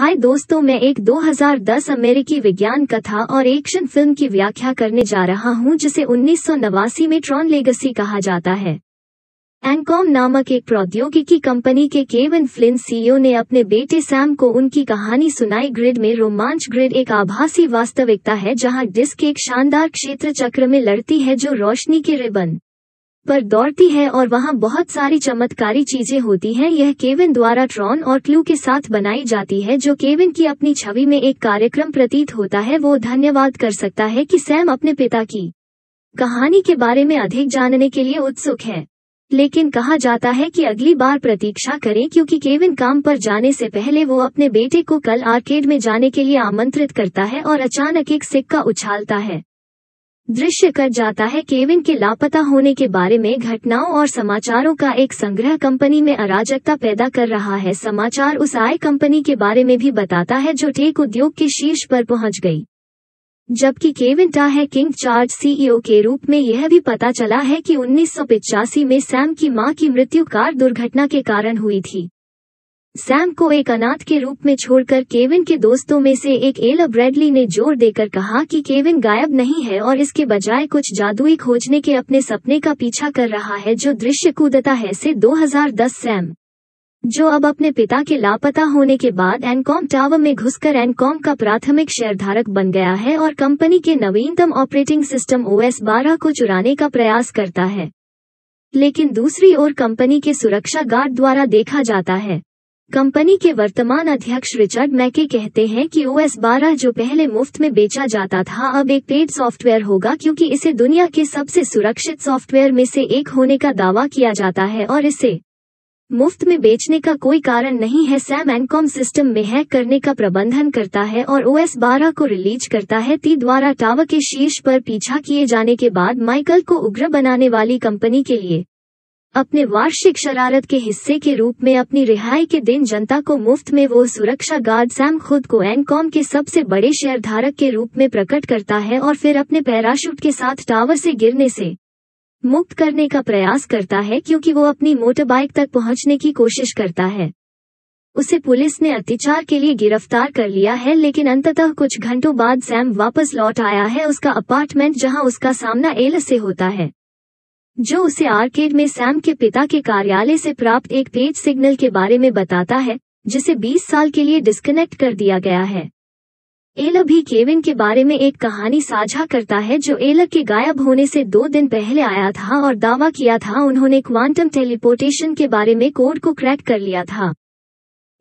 हाय दोस्तों, मैं एक 2010 अमेरिकी विज्ञान कथा और एक्शन फ़िल्म की व्याख्या करने जा रहा हूँ, जिसे उन्नीस सौ नवासी में ट्रॉन लेगसी कहा जाता है। एनकॉम नामक एक प्रौद्योगिकी कंपनी के केवन फ्लिन सीईओ ने अपने बेटे सैम को उनकी कहानी सुनाई ग्रिड में रोमांच ग्रिड एक आभासी वास्तविकता है, जहाँ डिस्क एक शानदार क्षेत्र चक्र में लड़ती है जो रोशनी के रिबन। पर दौड़ती है और वहाँ बहुत सारी चमत्कारी चीज़ें होती हैं। यह केविन द्वारा ट्रॉन और क्लू के साथ बनाई जाती है, जो केविन की अपनी छवि में एक कार्यक्रम प्रतीत होता है। वो धन्यवाद कर सकता है कि सैम अपने पिता की कहानी के बारे में अधिक जानने के लिए उत्सुक है। लेकिन कहा जाता है कि अगली बार प्रतीक्षा करें, क्योंकि केविन काम पर जाने से पहले वो अपने बेटे को कल आर्केड में जाने के लिए आमंत्रित करता है और अचानक एक सिक्का उछालता है। दृश्य कर जाता है केविन के लापता होने के बारे में घटनाओं और समाचारों का एक संग्रह कंपनी में अराजकता पैदा कर रहा है। समाचार उस आय कंपनी के बारे में भी बताता है जो टेक उद्योग के शीर्ष पर पहुँच गई। जबकि केविन टा है किंग चार्ज सीईओ के रूप में यह भी पता चला है कि उन्नीस में सैम की माँ की मृत्यु कार दुर्घटना के कारण हुई थी। सैम को एक अनाथ के रूप में छोड़कर केविन के दोस्तों में से एक एला ब्रेडली ने ज़ोर देकर कहा कि केविन गायब नहीं है और इसके बजाय कुछ जादुई खोजने के अपने सपने का पीछा कर रहा है जो दृश्य कूदता है से 2010 सैम। जो अब अपने पिता के लापता होने के बाद एनकॉम टावर में घुसकर एनकॉम का प्राथमिक शेयरधारक बन गया है और कंपनी के नवीनतम ऑपरेटिंग सिस्टम ओएस 12 को चुराने का प्रयास करता है। लेकिन दूसरी ओर कंपनी के सुरक्षा गार्ड द्वारा देखा जाता है। कंपनी के वर्तमान अध्यक्ष रिचर्ड मैके कहते हैं कि ओएस 12 जो पहले मुफ़्त में बेचा जाता था, अब एक पेड सॉफ्टवेयर होगा क्योंकि इसे दुनिया के सबसे सुरक्षित सॉफ्टवेयर में से एक होने का दावा किया जाता है और इसे मुफ़्त में बेचने का कोई कारण नहीं है। सैम एनकॉम सिस्टम में हैक करने का प्रबंधन करता है और ओएस 12 को रिलीज़ करता है। ती द्वारा टावर के शीर्ष पर पीछा किए जाने के बाद माइकल को उग्र बनाने वाली कंपनी के लिए अपने वार्षिक शरारत के हिस्से के रूप में अपनी रिहाई के दिन जनता को मुफ़्त में वो सुरक्षा गार्ड सैम खुद को एनकॉम के सबसे बड़े शेयरधारक के रूप में प्रकट करता है और फिर अपने पैराशूट के साथ टावर से गिरने से मुक्त करने का प्रयास करता है क्योंकि वो अपनी मोटर बाइक तक पहुँचने की कोशिश करता है। उसे पुलिस ने अत्याचार के लिए गिरफ़्तार कर लिया है लेकिन अंततः कुछ घंटों बाद सैम वापस लौट आया है उसका अपार्टमेंट जहाँ उसका सामना एल से होता है। जो उसे आर्केड में सैम के पिता के कार्यालय से प्राप्त एक पेज सिग्नल के बारे में बताता है, जिसे 20 साल के लिए डिस्कनेक्ट कर दिया गया है। एल भी केविन के बारे में एक कहानी साझा करता है जो एल के गायब होने से दो दिन पहले आया था और दावा किया था उन्होंने क्वांटम टेलीपोर्टेशन के बारे में कोड को क्रैक कर लिया था।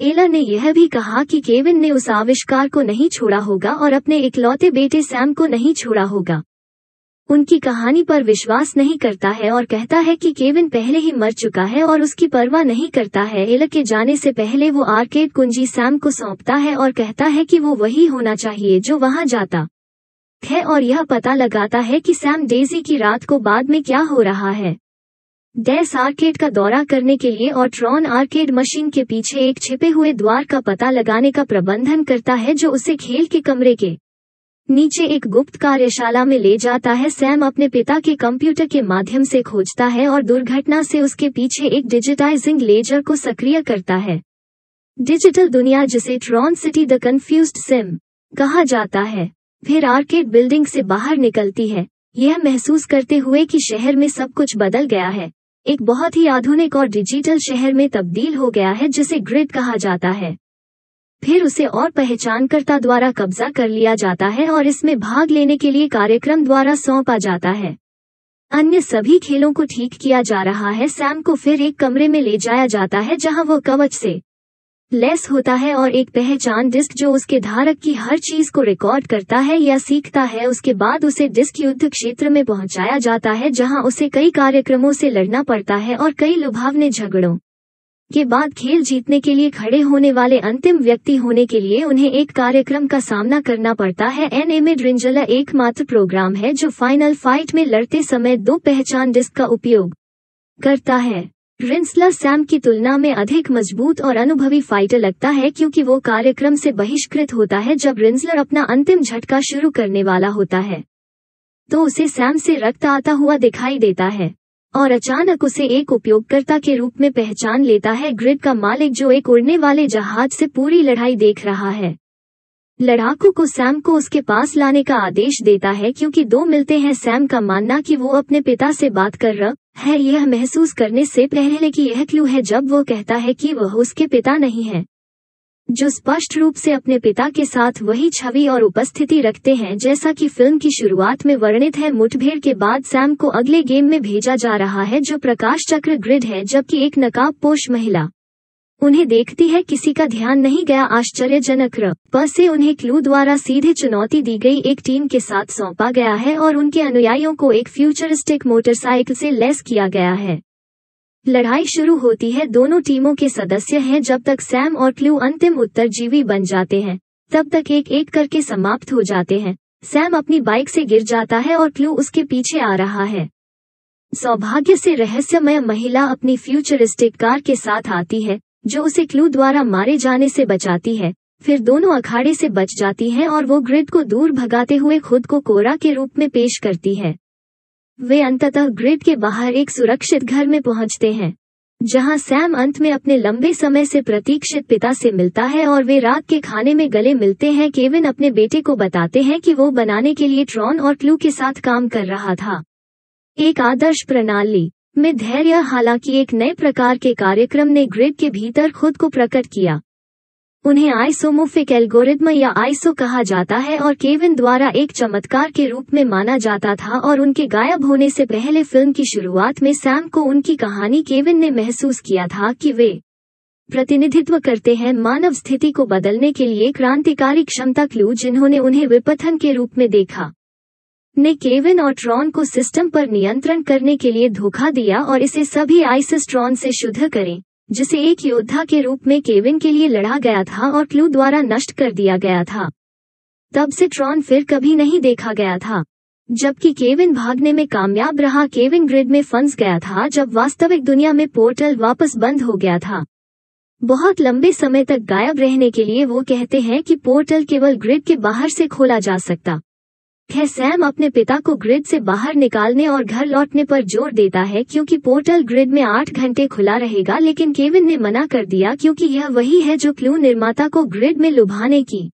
एला ने यह भी कहा कि केविन ने उस आविष्कार को नहीं छोड़ा होगा और अपने इकलौते बेटे सैम को नहीं छोड़ा होगा। उनकी कहानी पर विश्वास नहीं करता है और कहता है कि केविन पहले ही मर चुका है और उसकी परवाह नहीं करता है। एल के जाने से पहले वो आर्केड कुंजी सैम को सौंपता है और कहता है कि वो वही होना चाहिए जो वहाँ जाता है और यह पता लगाता है कि सैम डेजी की रात को बाद में क्या हो रहा है। डेस आर्केड का दौरा करने के लिए और ट्रॉन आर्केड मशीन के पीछे एक छिपे हुए द्वार का पता लगाने का प्रबंधन करता है जो उसे खेल के कमरे के नीचे एक गुप्त कार्यशाला में ले जाता है। सैम अपने पिता के कंप्यूटर के माध्यम से खोजता है और दुर्घटना से उसके पीछे एक डिजिटाइजिंग लेजर को सक्रिय करता है। डिजिटल दुनिया जिसे ट्रॉन सिटी द कंफ्यूज सिम कहा जाता है, फिर आर्केड बिल्डिंग से बाहर निकलती है। यह महसूस करते हुए कि शहर में सब कुछ बदल गया है। एक बहुत ही आधुनिक और डिजिटल शहर में तब्दील हो गया है, जिसे ग्रिड कहा जाता है। फिर उसे और पहचानकर्ता द्वारा कब्जा कर लिया जाता है और इसमें भाग लेने के लिए कार्यक्रम द्वारा सौंपा जाता है। अन्य सभी खेलों को ठीक किया जा रहा है। सैम को फिर एक कमरे में ले जाया जाता है, जहाँ वो कवच से लेस होता है और एक पहचान डिस्क जो उसके धारक की हर चीज़ को रिकॉर्ड करता है या सीखता है, उसके बाद उसे डिस्क युद्ध क्षेत्र में पहुँचाया जाता है, जहाँ उसे कई कार्यक्रमों से लड़ना पड़ता है और कई लुभावने झगड़ों के बाद खेल जीतने के लिए खड़े होने वाले अंतिम व्यक्ति होने के लिए उन्हें एक कार्यक्रम का सामना करना पड़ता है। एन एम ड्रिंजला एकमात्र प्रोग्राम है जो फाइनल फाइट में लड़ते समय दो पहचान डिस्क का उपयोग करता है। रिंसला सैम की तुलना में अधिक मज़बूत और अनुभवी फाइटर लगता है क्योंकि वो कार्यक्रम से बहिष्कृत होता है जब रिंसलर अपना अंतिम झटका शुरू करने वाला होता है। तो उसे सैम से रक्त आता हुआ दिखाई देता है। और अचानक उसे एक उपयोगकर्ता के रूप में पहचान लेता है ग्रिड का मालिक जो एक उड़ने वाले जहाज़ से पूरी लड़ाई देख रहा है। लड़ाकू को सैम को उसके पास लाने का आदेश देता है क्योंकि दो मिलते हैं सैम का मानना कि वो अपने पिता से बात कर रहा है। यह महसूस करने से पहले कि यह क्लू है जब वो कहता है कि वह उसके पिता नहीं है। जो स्पष्ट रूप से अपने पिता के साथ वही छवि और उपस्थिति रखते हैं, जैसा कि फ़िल्म की शुरुआत में वर्णित है, मुठभेड़ के बाद सैम को अगले गेम में भेजा जा रहा है, जो प्रकाश चक्र ग्रिड है, जबकि एक नकाब पोष महिला। उन्हें देखती है, किसी का ध्यान नहीं गया, आश्चर्यजनक र से उन्हें क्लू द्वारा सीधे चुनौती दी गई, एक टीम के साथ सौंपा गया है, और उनके अनुयायियों को एक फ्यूचरिस्टिक मोटरसाइकिल से लेस किया गया है। लड़ाई शुरू होती है, दोनों टीमों के सदस्य हैं, जब तक सैम और क्लू अंतिम उत्तरजीवी बन जाते हैं, तब तक एक एक करके समाप्त हो जाते हैं। सैम अपनी बाइक से गिर जाता है और क्लू उसके पीछे आ रहा है। सौभाग्य से रहस्यमय महिला अपनी फ्यूचरिस्टिक कार के साथ आती है, जो उसे क्लू द्वारा मारे जाने से बचाती है। फिर दोनों अखाड़े से बच जाती है और वो ग्रिड को दूर भगाते हुए खुद को कोरा के रूप में पेश करती है। वे अंततः ग्रिड के बाहर एक सुरक्षित घर में पहुँचते हैं, जहाँ सैम अंत में अपने लंबे समय से प्रतीक्षित पिता से मिलता है और वे रात के खाने में गले मिलते हैं। केविन अपने बेटे को बताते हैं कि वो बनाने के लिए ट्रॉन और क्लू के साथ काम कर रहा था। एक आदर्श प्रणाली में धैर्य, हालाँकि एक नए प्रकार के कार्यक्रम ने ग्रिड के भीतर खुद को प्रकट किया। उन्हें आइसोमोफिक एल्गोरिदम या आइसो कहा जाता है और केविन द्वारा एक चमत्कार के रूप में माना जाता था और उनके गायब होने से पहले फ़िल्म की शुरुआत में सैम को उनकी कहानी केविन ने महसूस किया था कि वे प्रतिनिधित्व करते हैं मानव स्थिति को बदलने के लिए क्रांतिकारी क्षमता क्लू जिन्होंने उन्हें विपथन के रूप में देखा। ने केविन और ट्रॉन को सिस्टम पर नियंत्रण करने के लिए धोखा दिया और इसे सभी आइसिस ट्रॉन से शुद्ध करें। जिसे एक योद्धा के रूप में केविन के लिए लड़ा गया था और क्लू द्वारा नष्ट कर दिया गया था। तब से ट्रॉन फिर कभी नहीं देखा गया था। जबकि केविन भागने में कामयाब रहा, केविन ग्रिड में फंस गया था, जब वास्तविक दुनिया में पोर्टल वापस बंद हो गया था। बहुत लंबे समय तक गायब रहने के लिए वो कहते हैं कि पोर्टल केवल ग्रिड के बाहर से खोला जा सकता। है, सैम अपने पिता को ग्रिड से बाहर निकालने और घर लौटने पर ज़ोर देता है क्योंकि पोर्टल ग्रिड में आठ घंटे खुला रहेगा, लेकिन केविन ने मना कर दिया क्योंकि यह वही है जो क्लू निर्माता को ग्रिड में लुभाने की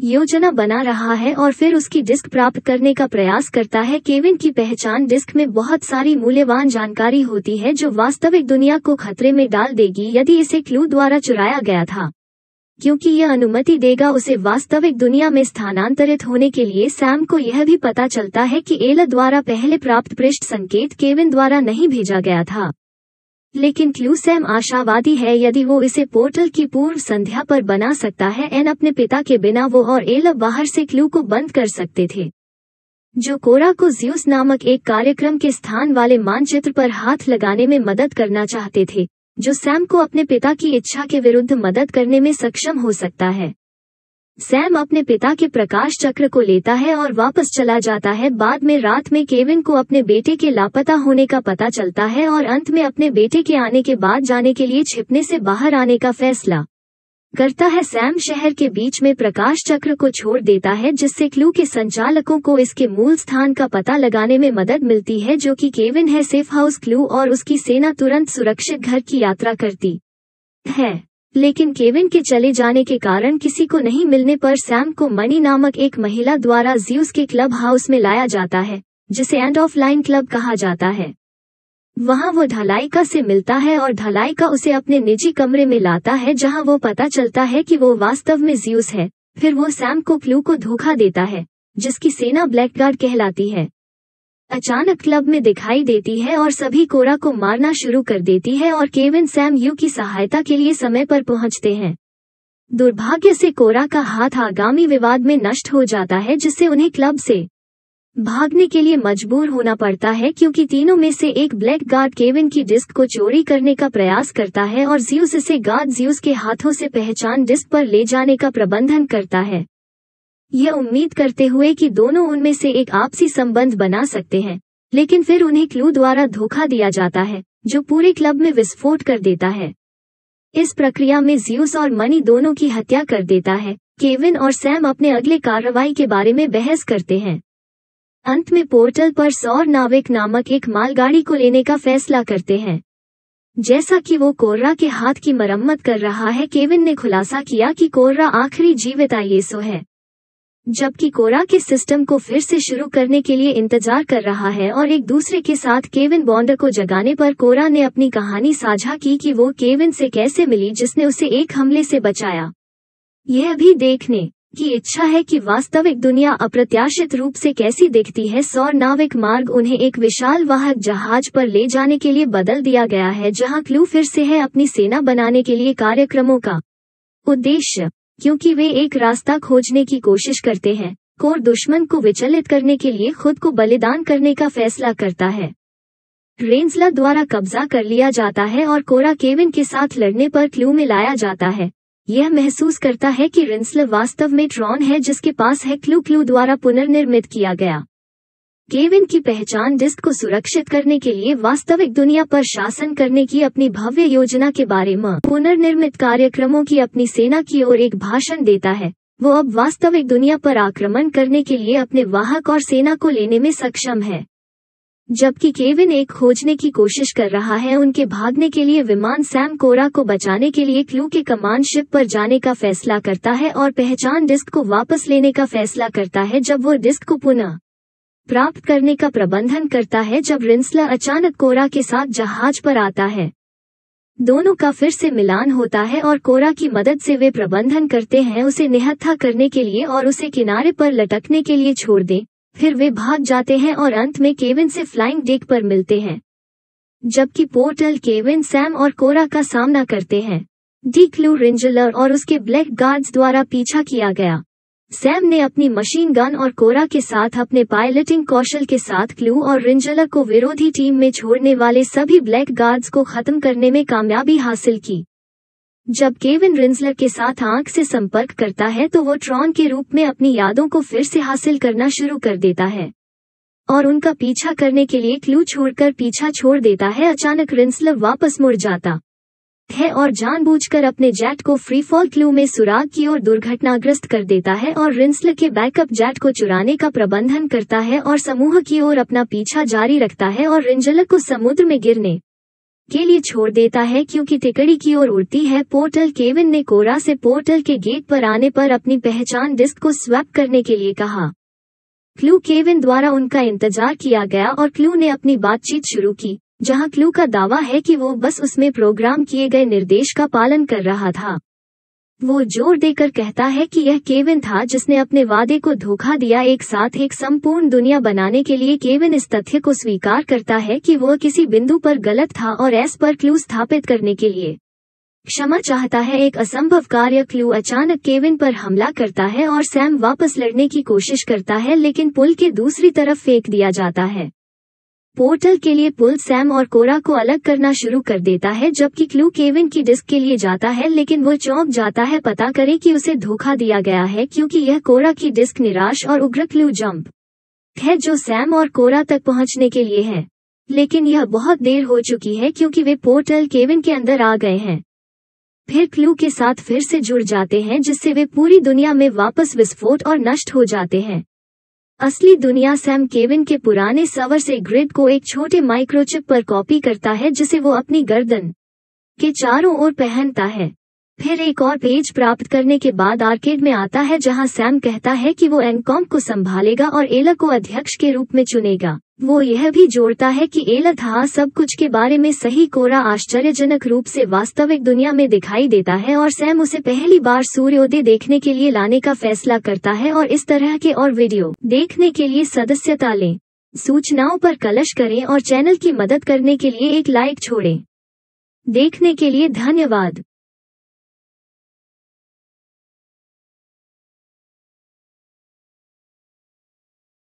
योजना बना रहा है और फिर उसकी डिस्क प्राप्त करने का प्रयास करता है। केविन की पहचान डिस्क में बहुत सारी मूल्यवान जानकारी होती है जो वास्तविक दुनिया को खतरे में डाल देगी, यदि इसे क्लू द्वारा चुराया गया था। क्योंकि यह अनुमति देगा उसे वास्तविक दुनिया में स्थानांतरित होने के लिए सैम को यह भी पता चलता है कि एला द्वारा पहले प्राप्त पृष्ठ संकेत केविन द्वारा नहीं भेजा गया था। लेकिन क्लू सैम आशावादी है यदि वो इसे पोर्टल की पूर्व संध्या पर बना सकता है, एन अपने पिता के बिना वो और एल बाहर से क्लू को बंद कर सकते थे। जो कोरा को ज्यूस नामक एक कार्यक्रम के स्थान वाले मानचित्र पर हाथ लगाने में मदद करना चाहते थे। जो सैम को अपने पिता की इच्छा के विरुद्ध मदद करने में सक्षम हो सकता है। सैम अपने पिता के प्रकाश चक्र को लेता है और वापस चला जाता है। बाद में रात में केविन को अपने बेटे के लापता होने का पता चलता है और अंत में अपने बेटे के आने के बाद जाने के लिए छिपने से बाहर आने का फैसला। करता है। सैम शहर के बीच में प्रकाश चक्र को छोड़ देता है, जिससे क्लू के संचालकों को इसके मूल स्थान का पता लगाने में मदद मिलती है, जो कि केविन है। सेफ़ हाउस क्लू और उसकी सेना तुरंत सुरक्षित घर की यात्रा करती है। लेकिन केविन के चले जाने के कारण किसी को नहीं मिलने पर सैम को मनी नामक एक महिला द्वारा ज्यूस के क्लब हाउस में लाया जाता है, जिसे एंड ऑफ़ लाइन क्लब कहा जाता है। वहाँ वो ढलाइका से मिलता है और ढलाइका उसे अपने निजी कमरे में लाता है जहाँ वो पता चलता है कि वो वास्तव में ज्यूस है। फिर वो सैम को क्लू को धोखा देता है, जिसकी सेना ब्लैकगार्ड कहलाती है। अचानक क्लब में दिखाई देती है और सभी कोरा को मारना शुरू कर देती है और केविन सैम यू की सहायता के लिए समय पर पहुँचते हैं। दुर्भाग्य से कोरा का हाथ आगामी विवाद में नष्ट हो जाता है जिससे उन्हें क्लब से भागने के लिए मजबूर होना पड़ता है क्योंकि तीनों में से एक ब्लैक गार्ड केविन की डिस्क को चोरी करने का प्रयास करता है और ज्यूस इसे गार्ड ज्यूस के हाथों से पहचान डिस्क पर ले जाने का प्रबंधन करता है। यह उम्मीद करते हुए कि दोनों उनमें से एक आपसी संबंध बना सकते हैं, लेकिन फिर उन्हें क्लू द्वारा धोखा दिया जाता है, जो पूरे क्लब में विस्फोट कर देता है। इस प्रक्रिया में ज्यूस और मनी दोनों की हत्या कर देता है, केविन और सैम अपने अगले कार्रवाई के बारे में बहस करते हैं। अंत में पोर्टल पर सौर नाविक नामक एक मालगाड़ी को लेने का फैसला करते हैं। जैसा कि वो कोर्रा के हाथ की मरम्मत कर रहा है, केविन ने खुलासा किया कि कोर्रा आखिरी जीवित आईएसओ है। जबकि कोरा के सिस्टम को फिर से शुरू करने के लिए इंतज़ार कर रहा है और एक दूसरे के साथ केविन बॉन्डर को जगाने पर कोरा ने अपनी कहानी साझा की कि वो केविन से कैसे मिली जिसने उसे एक हमले से बचाया। यह भी देखने की इच्छा है कि वास्तविक दुनिया अप्रत्याशित रूप से कैसी दिखती है सौर नाविक मार्ग उन्हें एक विशाल वाहक जहाज़ पर ले जाने के लिए बदल दिया गया है, जहाँ क्लू फिर से है अपनी सेना बनाने के लिए कार्यक्रमों का उद्देश्य, क्योंकि वे एक रास्ता खोजने की कोशिश करते हैं, कोर दुश्मन को विचलित करने के लिए खुद को बलिदान करने का फैसला करता है। रेंसला द्वारा कब्जा कर लिया जाता है और कोरा केविन के साथ लड़ने पर क्लू में लाया जाता है। यह महसूस करता है कि रिंसलर वास्तव में ट्रॉन है जिसके पास है क्लू क्लू द्वारा पुनर्निर्मित किया गया। केविन की पहचान डिस्क को सुरक्षित करने के लिए वास्तविक दुनिया पर शासन करने की अपनी भव्य योजना के बारे में पुनर्निर्मित कार्यक्रमों की अपनी सेना की ओर एक भाषण देता है। वो अब वास्तविक दुनिया पर आक्रमण करने के लिए अपने वाहक और सेना को लेने में सक्षम है। जबकि केविन एक खोजने की कोशिश कर रहा है उनके भागने के लिए विमान सैम कोरा को बचाने के लिए क्लू के कमान शिप पर जाने का फैसला करता है और पहचान डिस्क को वापस लेने का फैसला करता है जब वो डिस्क को पुनः प्राप्त करने का प्रबंधन करता है जब रिंसला अचानक कोरा के साथ जहाज़ पर आता है। दोनों का फिर से मिलान होता है और कोरा की मदद से वे प्रबंधन करते हैं उसे निहत्था करने के लिए और उसे किनारे पर लटकने के लिए छोड़ दें। फिर वे भाग जाते हैं और अंत में केविन से फ्लाइंग डेक पर मिलते हैं। जबकि पोर्टल, केविन, सैम और कोरा का सामना करते हैं। डी क्लू रिंजलर और उसके ब्लैक गार्ड्स द्वारा पीछा किया गया। सैम ने अपनी मशीन गन और कोरा के साथ अपने पायलटिंग कौशल के साथ क्लू और रिंजलर को विरोधी टीम में छोड़ने वाले सभी ब्लैक गार्ड्स को खत्म करने में कामयाबी हासिल की। जब केविन रिंसलर के साथ आँख से संपर्क करता है तो वो ट्रॉन के रूप में अपनी यादों को फिर से हासिल करना शुरू कर देता है। और उनका पीछा करने के लिए क्लू छोड़कर पीछा छोड़ देता है, अचानक रिंसलर वापस मुड़ जाता है और जानबूझकर अपने जेट को फ्री फॉल क्लू में सुराग की ओर दुर्घटनाग्रस्त कर देता है और रिंसलर के बैकअप जेट को चुराने का प्रबंधन करता है और समूह की ओर अपना पीछा जारी रखता है और रिंजलर को समुद्र में गिरने के लिए छोड़ देता है क्योंकि टिकड़ी की ओर उड़ती है। पोर्टल केविन ने कोरा से पोर्टल के गेट पर आने पर अपनी पहचान डिस्क को स्वैप करने के लिए कहा। क्लू केविन द्वारा उनका इंतज़ार किया गया और क्लू ने अपनी बातचीत शुरू की, जहाँ क्लू का दावा है कि वो बस उसमें प्रोग्राम किए गए निर्देश का पालन कर रहा था। वो ज़ोर देकर कहता है कि यह केविन था जिसने अपने वादे को धोखा दिया। एक साथ एक संपूर्ण दुनिया बनाने के लिए केविन इस तथ्य को स्वीकार करता है कि वह किसी बिंदु पर गलत था और एस पर क्लू स्थापित करने के लिए क्षमा चाहता है। एक असंभव कार्य क्लू अचानक केविन पर हमला करता है और सैम वापस लड़ने की कोशिश करता है, लेकिन पुल के दूसरी तरफ़ फेंक दिया जाता है। पोर्टल के लिए पुल सैम और कोरा को अलग करना शुरू कर देता है, जबकि क्लू केविन की डिस्क के लिए जाता है, लेकिन वो चौंक जाता है, पता करे कि उसे धोखा दिया गया है, क्योंकि यह कोरा की डिस्क निराश और उग्र क्लू जंप है जो सैम और कोरा तक पहुँचने के लिए है। लेकिन यह बहुत देर हो चुकी है, क्योंकि वे पोर्टल केविन के अंदर आ गए हैं। फिर क्लू के साथ फिर से जुड़ जाते हैं, जिससे वे पूरी दुनिया में वापस विस्फोट और नष्ट हो जाते हैं। असली दुनिया सैम केविन के पुराने सवर से ग्रिड को एक छोटे माइक्रोचिप पर कॉपी करता है जिसे वो अपनी गर्दन के चारों ओर पहनता है। फिर एक और पेज प्राप्त करने के बाद आर्केड में आता है जहाँ सैम कहता है कि वो एनकॉम को संभालेगा और एला को अध्यक्ष के रूप में चुनेगा। वो यह भी जोड़ता है कि एला था सब कुछ के बारे में सही कोरा आश्चर्यजनक रूप से वास्तविक दुनिया में दिखाई देता है और सैम उसे पहली बार सूर्योदय देखने के लिए लाने का फैसला करता है और इस तरह के और वीडियो देखने के लिए सदस्यता लें। सूचनाओं पर कलश करें और चैनल की मदद करने के लिए एक लाइक छोड़ें। देखने के लिए धन्यवाद।